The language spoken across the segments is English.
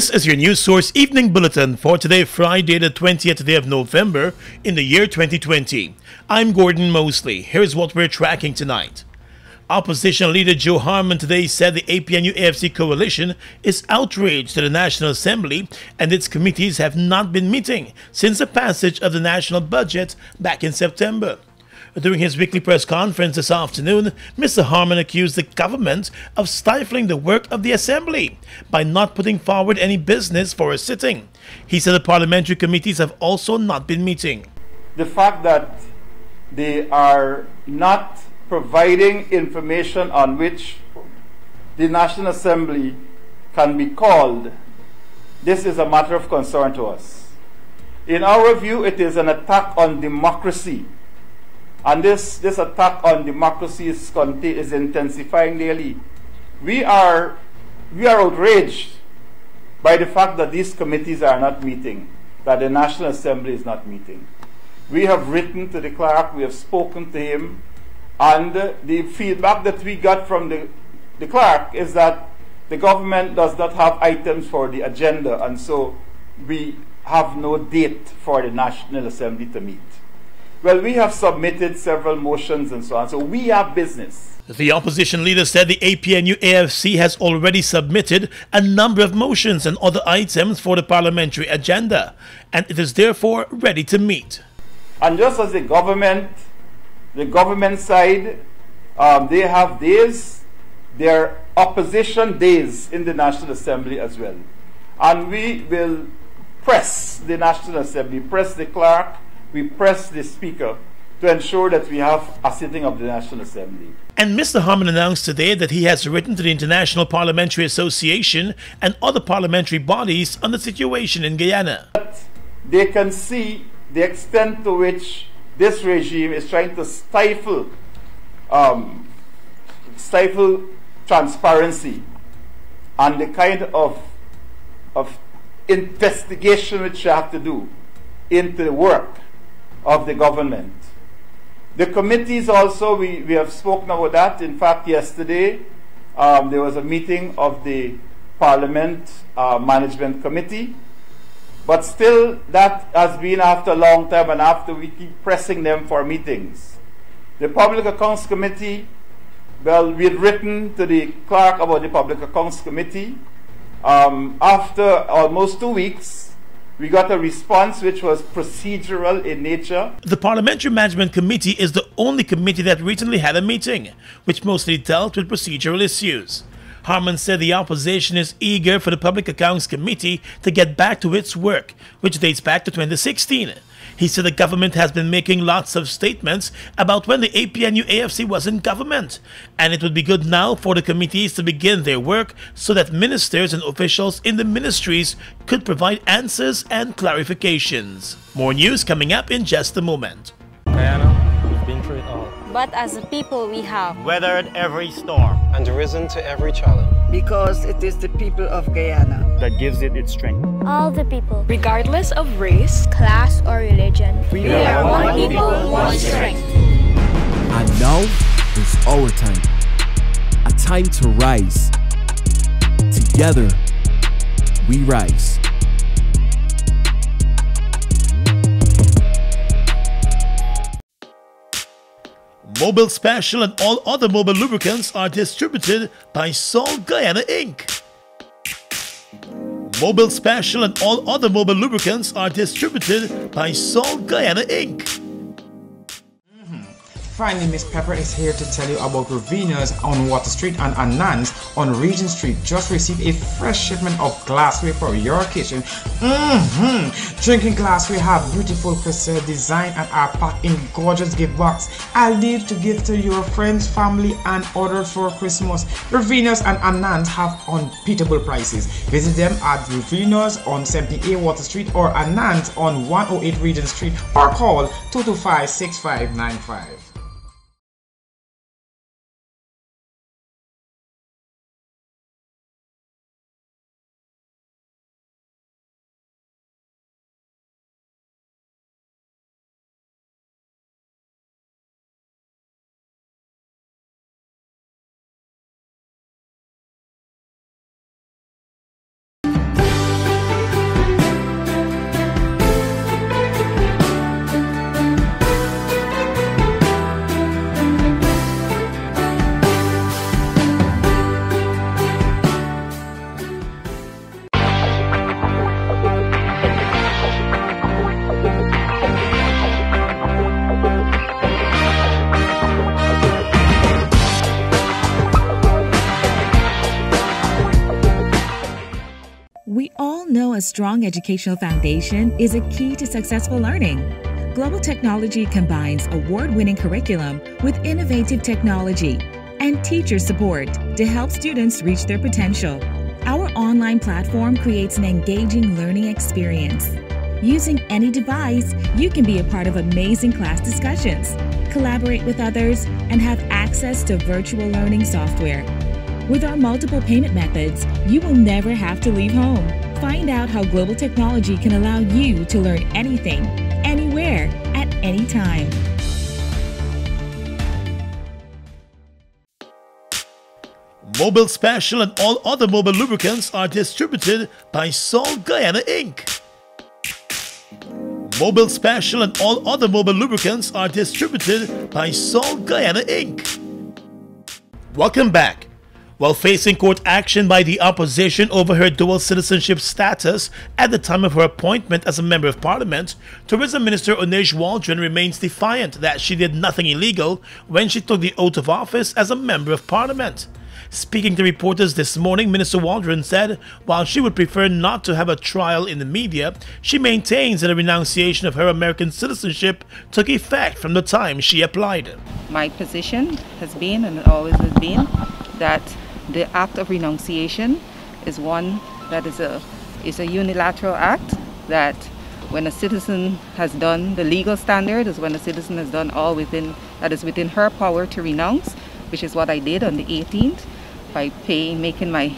This is your news source evening bulletin for today, Friday, the 20th day of November in the year 2020. I'm Gordon Moseley. Here's what we're tracking tonight. Opposition leader Joe Harmon today said the APNU AFC coalition is outraged that the National Assembly and its committees have not been meeting since the passage of the national budget back in September. During his weekly press conference this afternoon, Mr. Harmon accused the government of stifling the work of the Assembly by not putting forward any business for a sitting. He said the parliamentary committees have also not been meeting. The fact that they are not providing information on which the National Assembly can be called, this is a matter of concern to us. In our view, it is an attack on democracy and this, this attack on democracy is, is intensifying daily. We are, we are outraged by the fact that these committees are not meeting, that the National Assembly is not meeting. We have written to the clerk, we have spoken to him, and the feedback that we got from the, the clerk is that the government does not have items for the agenda, and so we have no date for the National Assembly to meet. Well, we have submitted several motions and so on, so we have business. The opposition leader said the APNU AFC has already submitted a number of motions and other items for the parliamentary agenda, and it is therefore ready to meet. And just as the government, the government side, um, they have days, their opposition days in the National Assembly as well. And we will press the National Assembly, press the clerk, we press the Speaker to ensure that we have a sitting of the National Assembly. And Mr. Harmon announced today that he has written to the International Parliamentary Association and other parliamentary bodies on the situation in Guyana. But They can see the extent to which this regime is trying to stifle, um, stifle transparency and the kind of, of investigation which you have to do into the work of the government. The committees also, we, we have spoken about that. In fact, yesterday um, there was a meeting of the Parliament uh, Management Committee. But still, that has been after a long time and after we keep pressing them for meetings. The Public Accounts Committee, well, we had written to the clerk about the Public Accounts Committee. Um, after almost two weeks, we got a response which was procedural in nature. The Parliamentary Management Committee is the only committee that recently had a meeting, which mostly dealt with procedural issues. Harmon said the opposition is eager for the Public Accounts Committee to get back to its work, which dates back to 2016. He said the government has been making lots of statements about when the APNU AFC was in government, and it would be good now for the committees to begin their work so that ministers and officials in the ministries could provide answers and clarifications. More news coming up in just a moment. Guyana, we've been through it all. But as a people, we have weathered every storm and risen to every challenge. Because it is the people of Guyana that gives it its strength. All the people, regardless of race, class, or religion, we, we are, are one people, one strength. And now is our time. A time to rise. Together, we rise. Mobil Special and all other Mobil lubricants are distributed by Sol Guyana Inc. Mobil Special and all other Mobil lubricants are distributed by Sol Guyana Inc. Finally, Miss Pepper is here to tell you about Ravina's on Water Street and Anand's on Regent Street. Just received a fresh shipment of glassware for your kitchen. Mm-hmm. Drinking glassware have beautiful crystal design and are packed in gorgeous gift box. I Ideal to give to your friends, family, and order for Christmas. Ravina's and Anand's have unbeatable prices. Visit them at Ravina's on 78 Water Street or Anand's on 108 Regent Street or call 225 6595. Strong educational foundation is a key to successful learning. Global Technology combines award winning curriculum with innovative technology and teacher support to help students reach their potential. Our online platform creates an engaging learning experience. Using any device, you can be a part of amazing class discussions, collaborate with others, and have access to virtual learning software. With our multiple payment methods, you will never have to leave home. Find out how global technology can allow you to learn anything, anywhere, at any time. Mobil Special and all other Mobil lubricants are distributed by Sol Guyana Inc. Mobil Special and all other Mobil lubricants are distributed by Sol Guyana Inc. Welcome back. While facing court action by the opposition over her dual citizenship status at the time of her appointment as a Member of Parliament, Tourism Minister Oneidge Walrond remains defiant that she did nothing illegal when she took the oath of office as a Member of Parliament. Speaking to reporters this morning, Minister Waldron said while she would prefer not to have a trial in the media, she maintains that a renunciation of her American citizenship took effect from the time she applied. My position has been and always has been that the act of renunciation is one that is a is a unilateral act that when a citizen has done the legal standard is when a citizen has done all within that is within her power to renounce which is what I did on the 18th by paying making my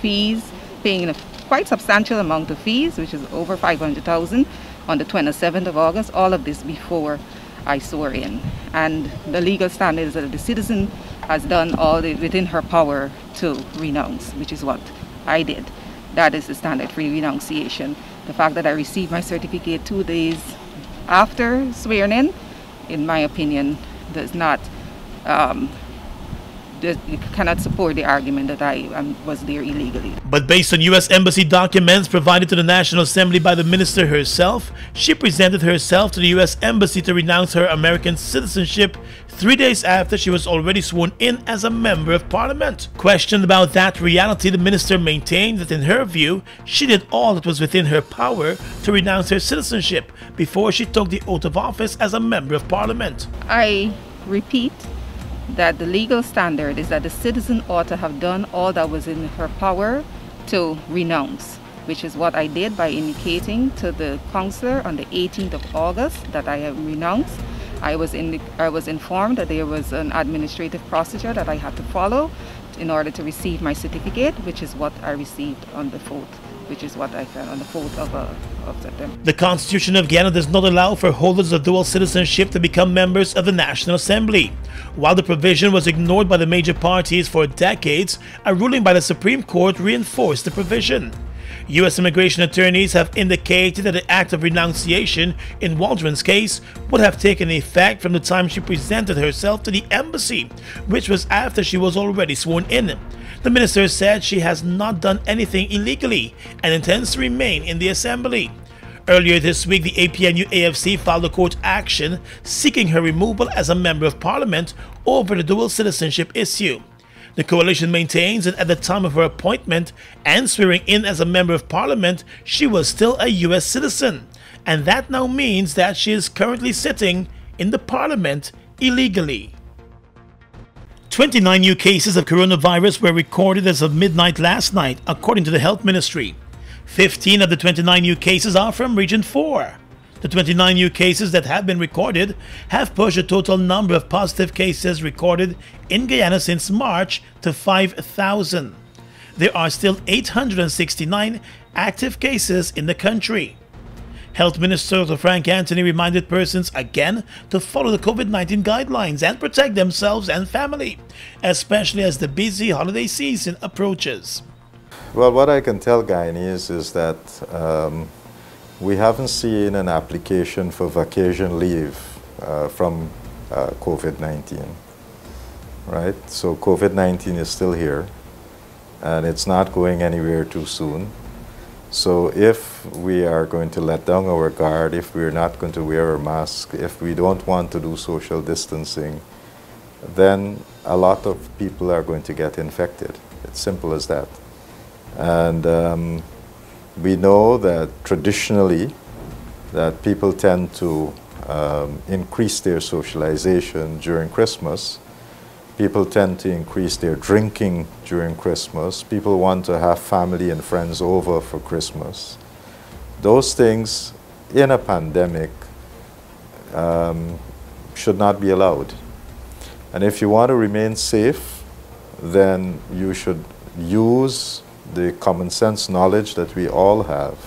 fees paying a quite substantial amount of fees which is over 500,000 on the 27th of August all of this before I swore in. And the legal standard is that the citizen has done all within her power to renounce, which is what I did. That is the standard for renunciation. The fact that I received my certificate two days after swearing in, in my opinion, does not um, you cannot support the argument that I um, was there illegally. But based on U.S. Embassy documents provided to the National Assembly by the minister herself, she presented herself to the U.S. Embassy to renounce her American citizenship three days after she was already sworn in as a member of parliament. Questioned about that reality, the minister maintained that in her view, she did all that was within her power to renounce her citizenship before she took the oath of office as a member of parliament. I repeat that the legal standard is that the citizen ought to have done all that was in her power to renounce, which is what I did by indicating to the counselor on the 18th of August that I have renounced. I was, in I was informed that there was an administrative procedure that I had to follow in order to receive my certificate, which is what I received on the 4th which is what I found on the 4th of, uh, of September. The Constitution of Guyana does not allow for holders of dual citizenship to become members of the National Assembly. While the provision was ignored by the major parties for decades, a ruling by the Supreme Court reinforced the provision. U.S. immigration attorneys have indicated that the act of renunciation in Walrond's case would have taken effect from the time she presented herself to the embassy, which was after she was already sworn in. The minister said she has not done anything illegally and intends to remain in the assembly. Earlier this week, the APNU AFC filed a court action seeking her removal as a member of parliament over the dual citizenship issue. The coalition maintains that at the time of her appointment and swearing in as a member of parliament, she was still a US citizen, and that now means that she is currently sitting in the parliament illegally. 29 new cases of coronavirus were recorded as of midnight last night, according to the Health Ministry. 15 of the 29 new cases are from Region 4. The 29 new cases that have been recorded have pushed the total number of positive cases recorded in Guyana since March to 5,000. There are still 869 active cases in the country. Health Minister Dr. Frank Anthony reminded persons again to follow the COVID 19 guidelines and protect themselves and family, especially as the busy holiday season approaches. Well, what I can tell Guyanese is that um, we haven't seen an application for vacation leave uh, from uh, COVID 19. Right? So, COVID 19 is still here and it's not going anywhere too soon. So if we are going to let down our guard, if we're not going to wear a mask, if we don't want to do social distancing, then a lot of people are going to get infected. It's simple as that. And um, we know that traditionally that people tend to um, increase their socialization during Christmas. People tend to increase their drinking during Christmas. People want to have family and friends over for Christmas. Those things in a pandemic um, should not be allowed. And if you want to remain safe, then you should use the common sense knowledge that we all have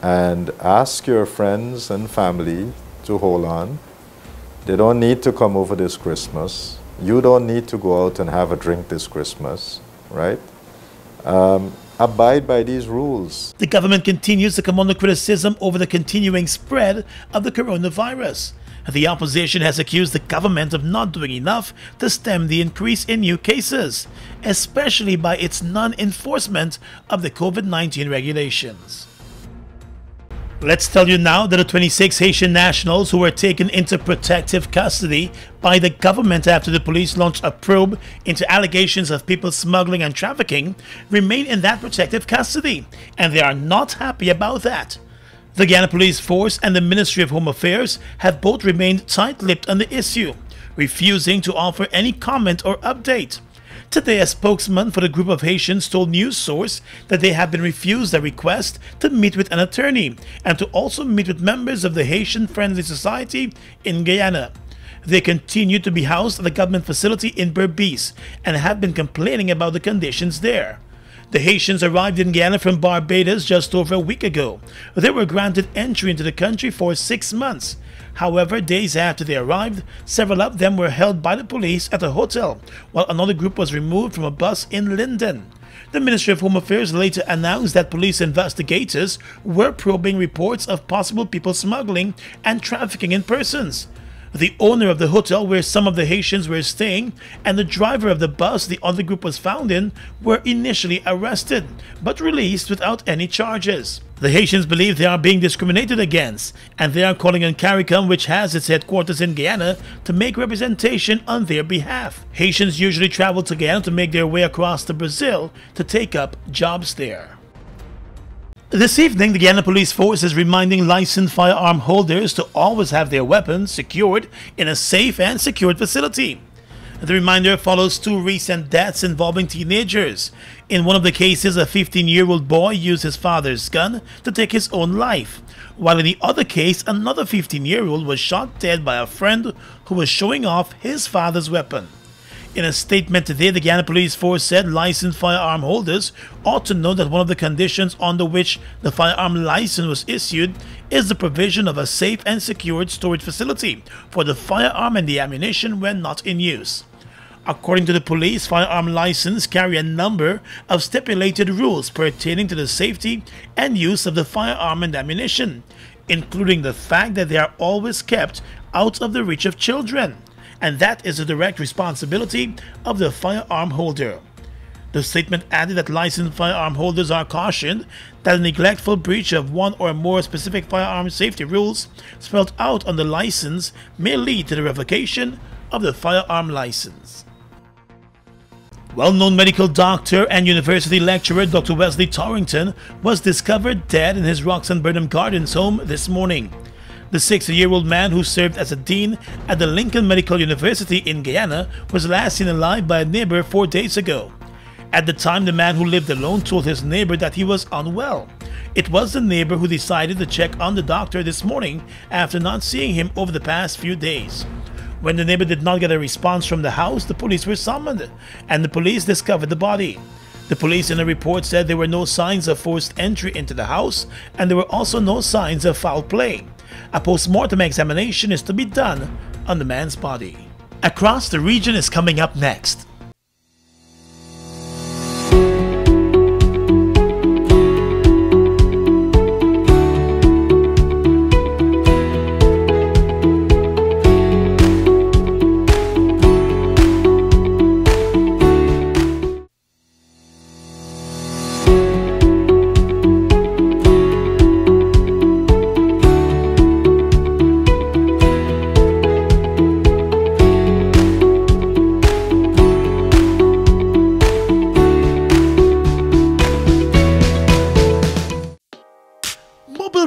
and ask your friends and family to hold on. They don't need to come over this Christmas. You don't need to go out and have a drink this Christmas, right? Um, abide by these rules. The government continues to come under criticism over the continuing spread of the coronavirus. And the opposition has accused the government of not doing enough to stem the increase in new cases, especially by its non enforcement of the COVID 19 regulations. Let's tell you now that the 26 Haitian nationals who were taken into protective custody by the government after the police launched a probe into allegations of people smuggling and trafficking remain in that protective custody, and they are not happy about that. The Guyana Police Force and the Ministry of Home Affairs have both remained tight-lipped on the issue, refusing to offer any comment or update. Today, a spokesman for the group of Haitians told News Source that they have been refused a request to meet with an attorney and to also meet with members of the Haitian Friendly Society in Guyana. They continue to be housed at a government facility in Berbice and have been complaining about the conditions there. The Haitians arrived in Guyana from Barbados just over a week ago. They were granted entry into the country for six months. However, days after they arrived, several of them were held by the police at a hotel, while another group was removed from a bus in Linden. The Ministry of Home Affairs later announced that police investigators were probing reports of possible people smuggling and trafficking in persons. The owner of the hotel where some of the Haitians were staying and the driver of the bus the other group was found in were initially arrested, but released without any charges. The Haitians believe they are being discriminated against, and they are calling on CARICOM, which has its headquarters in Guyana, to make representation on their behalf. Haitians usually travel to Guyana to make their way across to Brazil to take up jobs there. This evening, the Guyana Police Force is reminding licensed firearm holders to always have their weapons secured in a safe and secured facility. The reminder follows two recent deaths involving teenagers. In one of the cases, a 15 year old boy used his father's gun to take his own life, while in the other case, another 15 year old was shot dead by a friend who was showing off his father's weapon. In a statement today, the Guyana Police Force said licensed firearm holders ought to know that one of the conditions under which the firearm license was issued is the provision of a safe and secured storage facility for the firearm and the ammunition when not in use. According to the police, firearm license carry a number of stipulated rules pertaining to the safety and use of the firearm and ammunition, including the fact that they are always kept out of the reach of children and that is the direct responsibility of the firearm holder. The statement added that licensed firearm holders are cautioned that a neglectful breach of one or more specific firearm safety rules spelled out on the license may lead to the revocation of the firearm license. Well-known medical doctor and university lecturer Dr. Wesley Torrington was discovered dead in his Roxanne Burnham Gardens home this morning. The 60-year-old man who served as a dean at the Lincoln Medical University in Guyana was last seen alive by a neighbor four days ago. At the time, the man who lived alone told his neighbor that he was unwell. It was the neighbor who decided to check on the doctor this morning after not seeing him over the past few days. When the neighbor did not get a response from the house, the police were summoned, and the police discovered the body. The police in a report said there were no signs of forced entry into the house, and there were also no signs of foul play. A post-mortem examination is to be done on the man's body. Across the region is coming up next.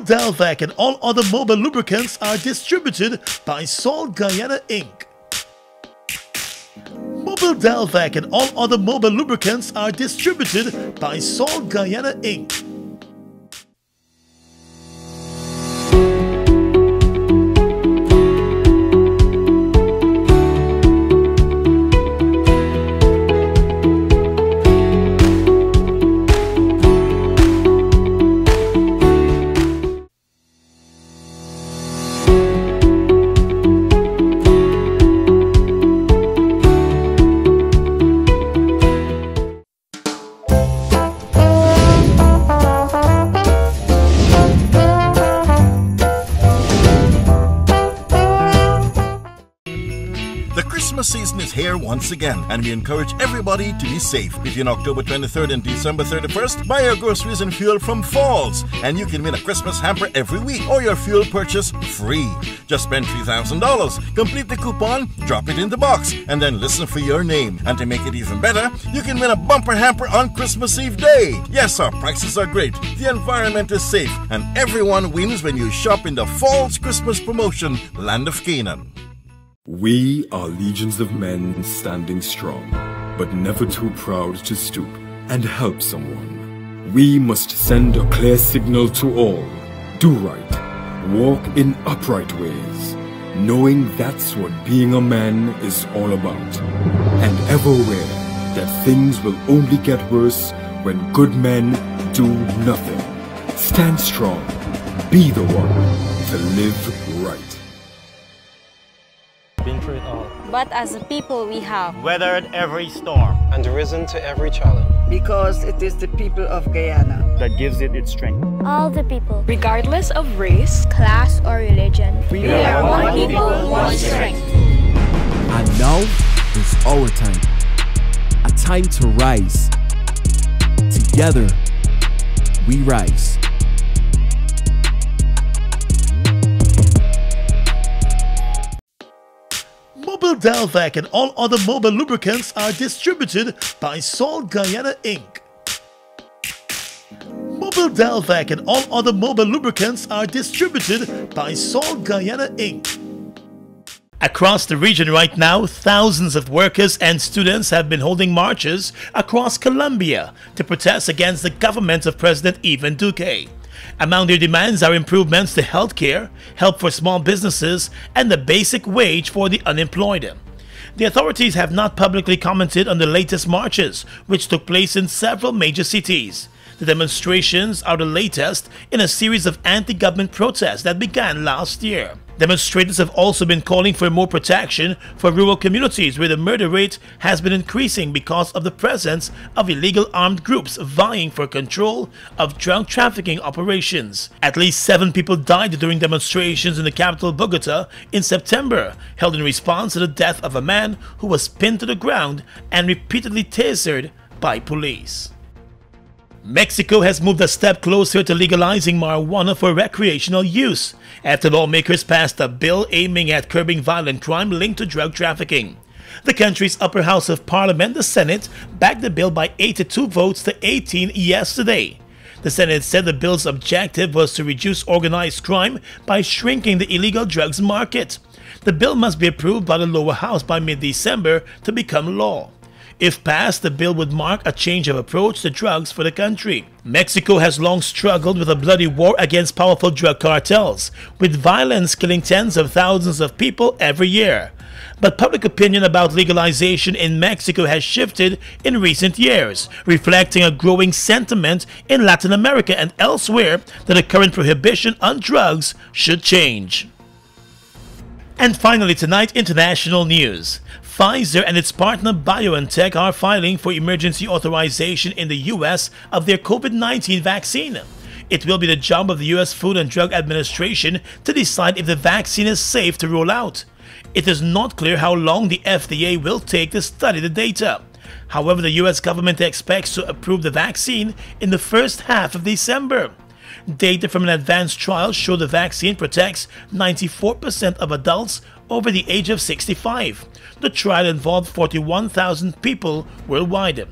Delvac and all other Mobil lubricants are distributed by Sol Guyana Inc. Mobil Delvac and all other Mobil lubricants are distributed by Sol Guyana Inc. once again, and we encourage everybody to be safe. Between October 23rd and December 31st, buy your groceries and fuel from Falls, and you can win a Christmas hamper every week or your fuel purchase free. Just spend $3,000, complete the coupon, drop it in the box, and then listen for your name. And to make it even better, you can win a bumper hamper on Christmas Eve day. Yes, our prices are great, the environment is safe, and everyone wins when you shop in the Falls Christmas promotion, Land of Canaan. We are legions of men standing strong, but never too proud to stoop and help someone. We must send a clear signal to all. Do right. Walk in upright ways, knowing that's what being a man is all about. And ever aware that things will only get worse when good men do nothing. Stand strong. Be the one to live But as a people we have weathered every storm and risen to every challenge. Because it is the people of Guyana that gives it its strength. All the people, regardless of race, class, or religion, we, we are, are one people, one strength. And now is our time. A time to rise. Together, we rise. Mobil Delvac and all other Mobil lubricants are distributed by Sol Guyana Inc. Mobil Delvac and all other Mobil lubricants are distributed by Sol Guyana Inc. Across the region right now, thousands of workers and students have been holding marches across Colombia to protest against the government of President Ivan Duque. Among their demands are improvements to healthcare, help for small businesses, and the basic wage for the unemployed. The authorities have not publicly commented on the latest marches, which took place in several major cities. The demonstrations are the latest in a series of anti-government protests that began last year. Demonstrators have also been calling for more protection for rural communities where the murder rate has been increasing because of the presence of illegal armed groups vying for control of drug trafficking operations. At least seven people died during demonstrations in the capital Bogota in September, held in response to the death of a man who was pinned to the ground and repeatedly tasered by police. Mexico has moved a step closer to legalizing marijuana for recreational use after lawmakers passed a bill aiming at curbing violent crime linked to drug trafficking. The country's upper house of parliament, the Senate, backed the bill by 82 votes to 18 yesterday. The Senate said the bill's objective was to reduce organized crime by shrinking the illegal drugs market. The bill must be approved by the lower house by mid-December to become law. If passed, the bill would mark a change of approach to drugs for the country. Mexico has long struggled with a bloody war against powerful drug cartels, with violence killing tens of thousands of people every year. But public opinion about legalization in Mexico has shifted in recent years, reflecting a growing sentiment in Latin America and elsewhere that the current prohibition on drugs should change. And finally tonight, international news. Pfizer and its partner BioNTech are filing for emergency authorization in the US of their COVID-19 vaccine. It will be the job of the US Food and Drug Administration to decide if the vaccine is safe to roll out. It is not clear how long the FDA will take to study the data. However, the US government expects to approve the vaccine in the first half of December. Data from an advanced trial show the vaccine protects 94% of adults over the age of 65. The trial involved 41,000 people worldwide.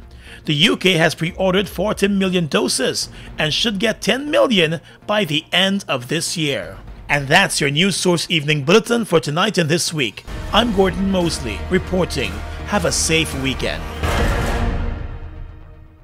The UK has pre-ordered 40 million doses and should get 10 million by the end of this year. And that's your News Source Evening Bulletin for tonight and this week. I'm Gordon Moseley reporting. Have a safe weekend.